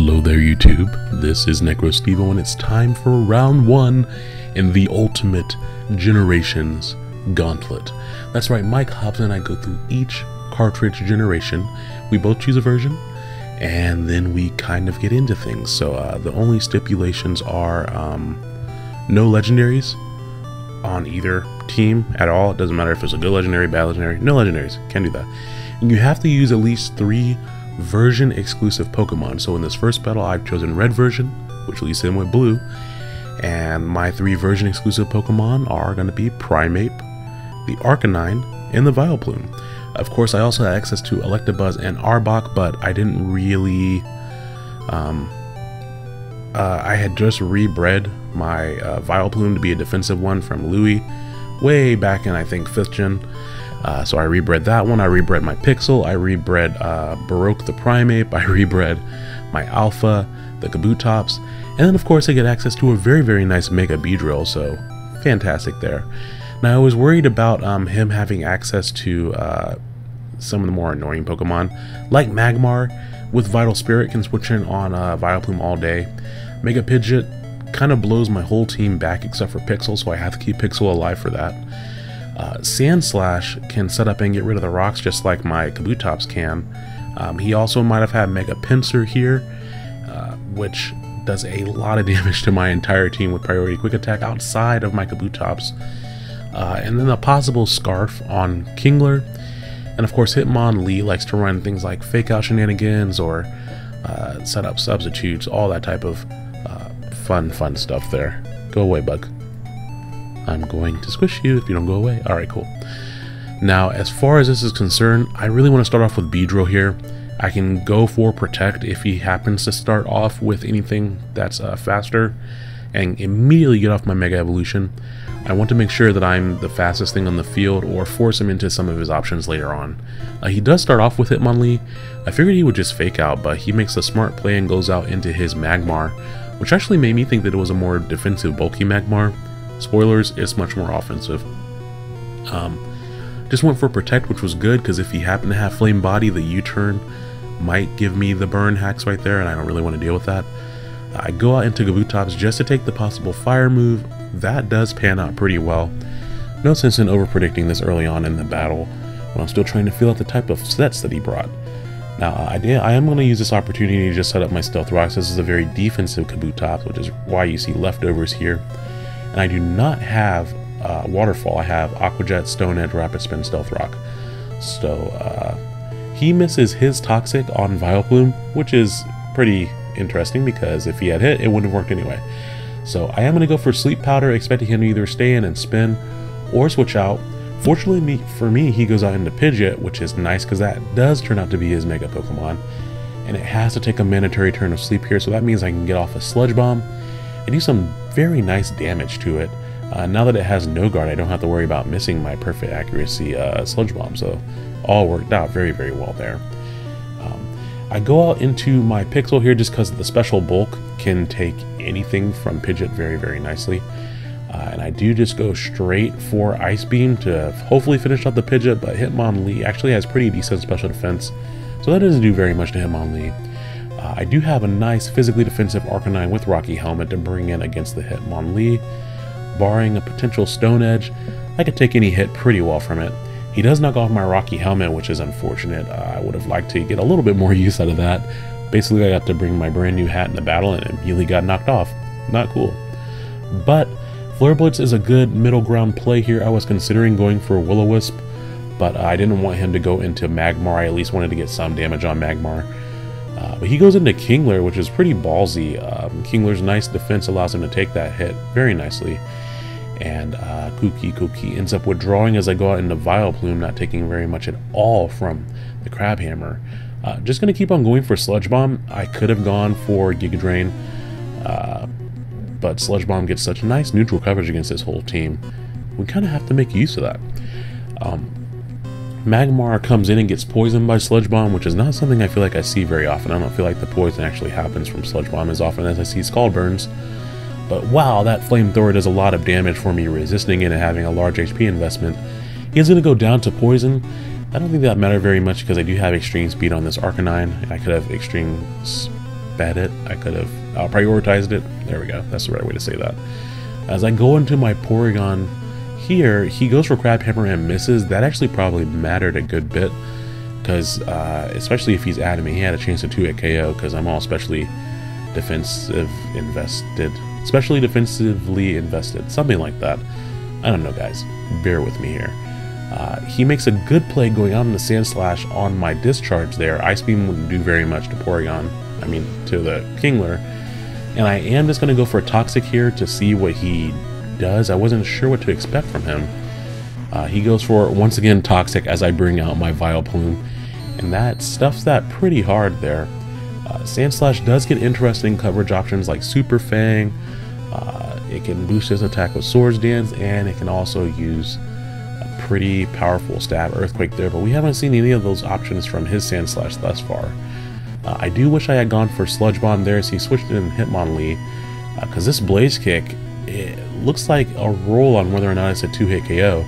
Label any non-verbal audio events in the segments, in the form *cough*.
Hello there, YouTube. This is NecroStevo, and it's time for round one in the Ultimate Generations Gauntlet. That's right, Mike Hobson and I go through each cartridge generation. We both choose a version, and then we kind of get into things. So uh, the only stipulations are um, no legendaries on either team at all. It doesn't matter if it's a good legendary, bad legendary. No legendaries. Can't do that. And you have to use at least three version exclusive Pokemon. So in this first battle, I've chosen red version, which leaves him with blue. And my three version exclusive Pokemon are going to be Primeape, the Arcanine, and the Vileplume. Of course, I also had access to Electabuzz and Arbok, but I didn't really. Um, uh, I had just rebred my uh, Vileplume to be a defensive one from Louis way back in, I think, 5th gen. Uh, so I rebred that one. I rebred my Pixel. I rebred uh, Baroque the Primeape. *laughs* I rebred my Alpha, the Kabutops. And then, of course, I get access to a very, very nice Mega Beedrill. So fantastic there. Now, I was worried about um, him having access to uh, some of the more annoying Pokemon, like Magmar with Vital Spirit can switch in on uh, Vileplume all day. Mega Pidgeot kind of blows my whole team back except for Pixel, so I have to keep Pixel alive for that. Uh, Sandslash can set up and get rid of the rocks just like my Kabutops can. Um, he also might have had Mega Pinsir here, uh, which does a lot of *laughs* damage to my entire team with priority quick attack outside of my Kabutops. Uh, and then a possible Scarf on Kingler. And of course, Hitmonlee likes to run things like fake out shenanigans or uh, set up substitutes, all that type of uh, fun, fun stuff there. Go away, bug. I'm going to squish you if you don't go away. Alright, cool. Now, as far as this is concerned, I really want to start off with Beedrill here. I can go for Protect if he happens to start off with anything that's uh, faster and immediately get off my Mega Evolution. I want to make sure that I'm the fastest thing on the field or force him into some of his options later on. Uh, he does start off with Hitmonlee. I figured he would just fake out, but he makes a smart play and goes out into his Magmar, which actually made me think that it was a more defensive, bulky Magmar. Spoilers, it's much more offensive. Um, just went for Protect, which was good, because if he happened to have Flame Body, the U-turn might give me the burn hacks right there, and I don't really want to deal with that. I go out into Kabutops just to take the possible fire move. That does pan out pretty well. No sense in over-predicting this early on in the battle, when I'm still trying to feel out the type of sets that he brought. Now, I, did, I am going to use this opportunity to just set up my Stealth Rocks. This is a very defensive Kabutops, which is why you see leftovers here and I do not have uh, Waterfall. I have Aqua Jet, Stone Edge, Rapid Spin, Stealth Rock. So uh, he misses his Toxic on Vileplume, which is pretty interesting because if he had hit, it wouldn't have worked anyway. So I am going to go for Sleep Powder, expecting him to either stay in and spin or switch out. Fortunately me, for me, he goes out into Pidgeot, which is nice because that does turn out to be his Mega Pokemon. And it has to take a mandatory turn of sleep here, so that means I can get off a Sludge Bomb and do some very nice damage to it. Uh, now that it has no guard, I don't have to worry about missing my perfect accuracy uh, sludge bomb, so all worked out very, very well there. Um, I go out into my pixel here just because the special bulk can take anything from Pidgeot very, very nicely. Uh, and I do just go straight for Ice Beam to hopefully finish off the Pidgeot, but Hitmonlee actually has pretty decent special defense, so that doesn't do very much to Hitmonlee. Uh, I do have a nice physically defensive Arcanine with Rocky Helmet to bring in against the Hitmonlee. Barring a potential Stone Edge, I could take any hit pretty well from it. He does knock off my Rocky Helmet, which is unfortunate. Uh, I would have liked to get a little bit more *laughs* use out of that. Basically, I got to bring my brand new hat in the battle and it immediately got knocked off. Not cool. But Flare Blitz is a good middle ground play here. I was considering going for Will-O-Wisp, but I didn't want him to go into Magmar. I at least wanted to get some damage on Magmar. Uh, but he goes into Kingler, which is pretty ballsy. Um, Kingler's nice defense allows him to take that hit very nicely. And uh, Kuki Kuki ends up withdrawing as I go out into Vileplume, not taking very much at all from the Crabhammer. Uh, just going to keep on going for Sludge Bomb. I could have gone for Giga Drain, uh, but Sludge Bomb gets such nice neutral coverage against this whole team. We kind of have to make use of that. Um, Magmar comes in and gets poisoned by Sludge Bomb, which is not something I feel like I see very often. I don't feel like the poison actually happens from Sludge Bomb as often as I see Scald Burns. But wow, that Flamethrower does a lot of damage for me resisting it and having a large HP investment. He's going to go down to Poison. I don't think that matters very much because I do have Extreme Speed on this Arcanine, I could have Extreme sped it. I could have uh, prioritized it. There we go. That's the right way to say that. As I go into my Porygon here, he goes for Crabhammer and misses. That actually probably mattered a good bit because uh, especially if he's me, he had a chance to 2-hit KO because I'm all especially defensive invested. Especially defensively invested. Something like that. I don't know, guys. Bear with me here. Uh, he makes a good play going out in the Sandslash on my discharge there. Ice Beam wouldn't do very much to Porygon, I mean to the Kingler. And I am just going to go for a Toxic here to see what he does. I wasn't sure what to expect from him. Uh, he goes for, once again, Toxic as I bring out my Vileplume. And that stuffs that pretty hard there. Uh, Sandslash does get interesting coverage options like Super Fang. Uh, it can boost his attack with Swords Dance, and it can also use a pretty powerful stab Earthquake there, but we haven't seen any of those options from his Sandslash thus far. Uh, I do wish I had gone for Sludge Bomb there as he switched in Hitmonlee, because uh, this Blaze Kick, it looks like a roll on whether or not it's a 2-hit KO,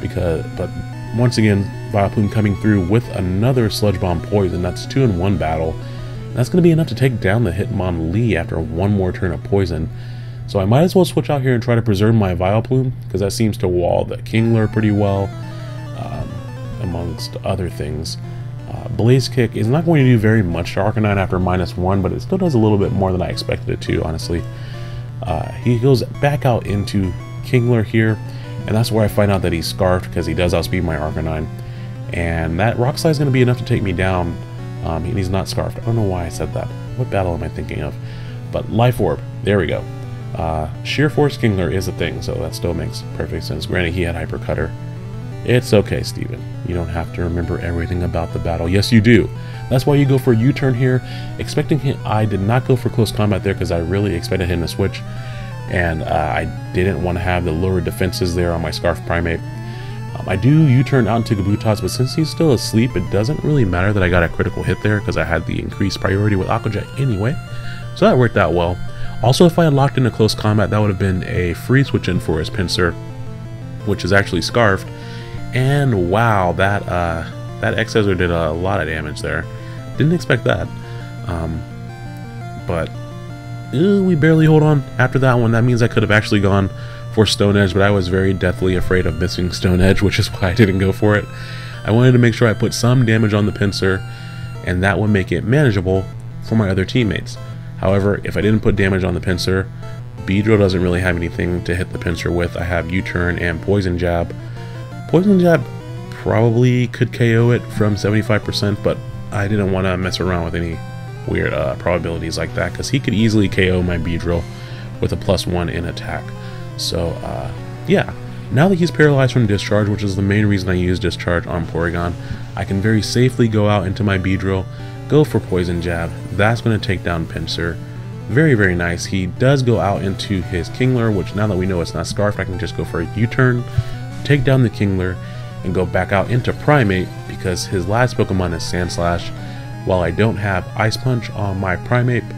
because, but once again, Vileplume coming through with another Sludge Bomb Poison, that's 2 in 1 battle, that's going to be enough to take down the Hitmonlee after one more turn of Poison. So I might as well switch out here and try to preserve my Vileplume, because that seems to wall the Kingler pretty well, um, amongst other things. Uh, Blaze Kick is not going to do very much to Arcanine after minus one, but it still does a little bit more than I expected it to, honestly. Uh, he goes back out into Kingler here, and that's where I find out that he's Scarfed, because he does outspeed my Arcanine. And that Rock Slide is going to be enough to take me down, um, and he's not Scarfed. I don't know why I said that. What battle am I thinking of? But Life Orb, there we go. Uh, Sheer Force Kingler is a thing, so that still makes perfect sense. Granted, he had Hyper Cutter. It's okay, Steven. You don't have to remember everything about the battle. Yes, you do. That's why you go for a U-turn here. Expecting him, I did not go for close combat there because I really expected him to switch. And uh, I didn't want to have the lower defenses there on my Scarf Primeape. Um, I do U-turn out into Kabutops, but since he's still asleep, it doesn't really matter that I got a critical hit there because I had the increased priority with Aqua Jet anyway. So that worked out well. Also, if I had locked into close combat, that would have been a free switch in for his Pinsir, which is actually Scarfed. And wow, that uh, that X-Scissor did a lot of damage there. Didn't expect that. Um, but uh, we barely hold on after that one. That means I could have actually gone for Stone Edge, but I was very deathly afraid of missing Stone Edge, *laughs* which is why I didn't go for it. I wanted to make sure I put some damage on the Pinsir, and that would make it manageable for my other teammates. However, if I didn't put damage on the Pinsir, Beedrill doesn't really have anything to hit the Pinsir with. I have U-turn and Poison Jab. Poison Jab probably could KO it from 75%, but I didn't want to mess around with any weird uh, probabilities like that because he could easily KO my Beedrill with a plus one in attack. So, uh, yeah. Now that he's paralyzed from Discharge, which is the main reason I use Discharge on Porygon, I can very safely go out into my Beedrill Go for Poison Jab. That's going to take down Pinsir. Very, very nice. He does go out into his Kingler, which now that we know it's not Scarf, I can just go for a U-turn, take down the Kingler, and go back out into Primeape because his last Pokemon is Sandslash. While I don't have Ice Punch on my Primeape,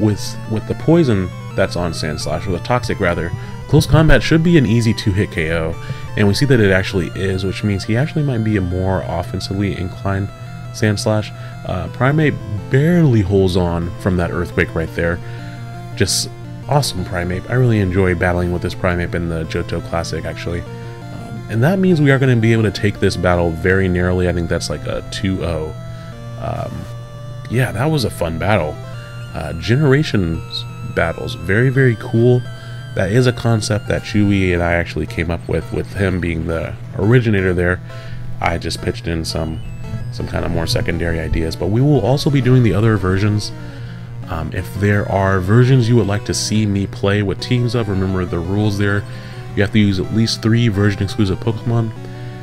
with, with the Poison that's on Sandslash, or the Toxic rather, Close Combat should be an easy 2-hit KO, and we see that it actually is, which means he actually might be a more offensively inclined Sandslash. Uh, Primeape barely holds on from that Earthquake right there. Just awesome Primeape. I really enjoy battling with this Primeape in the Johto Classic, actually. And that means we are going to be able to take this battle very narrowly. I think that's like a 2-0. Um, yeah, that was a fun battle. Uh, Generations battles, very, very cool. That is a concept that Chewie and I actually came up with, with him being the originator there. I just pitched in some some kind of more secondary ideas. But we will also be doing the other versions. Um, if there are versions you would like to see me play with teams of, remember the rules there. You have to use at least three version exclusive Pokemon,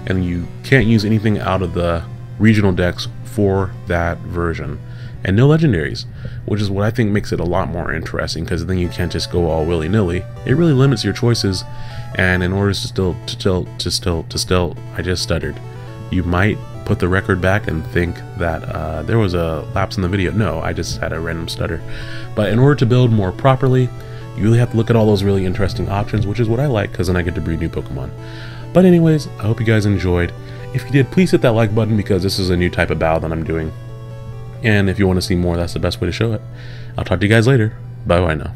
and you can't use anything out of the regional dex for that version. And no legendaries, which is what I think makes it a lot more interesting because then you can't just go all willy nilly. It really limits your choices, and in order to still, to still, to still, to still, I just stuttered. You might put the record back and think that uh, there was a lapse in the video. No, I just had a random stutter. But in order to build more properly, you really have to look at all those really interesting options, which is what I like because then I get to breed new Pokemon. But anyways, I hope you guys enjoyed. If you did, please hit that like button because this is a new type of battle that I'm doing. And if you want to see more, that's the best way to show it. I'll talk to you guys later. Bye bye now.